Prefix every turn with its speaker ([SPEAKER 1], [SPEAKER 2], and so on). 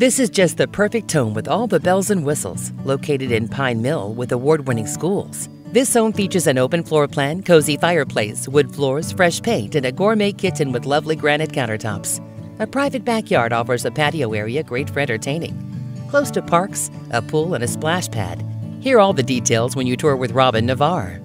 [SPEAKER 1] This is just the perfect tone with all the bells and whistles, located in Pine Mill with award winning schools. This home features an open floor plan, cozy fireplace, wood floors, fresh paint, and a gourmet kitchen with lovely granite countertops. A private backyard offers a patio area great for entertaining. Close to parks, a pool, and a splash pad. Hear all the details when you tour with Robin Navarre.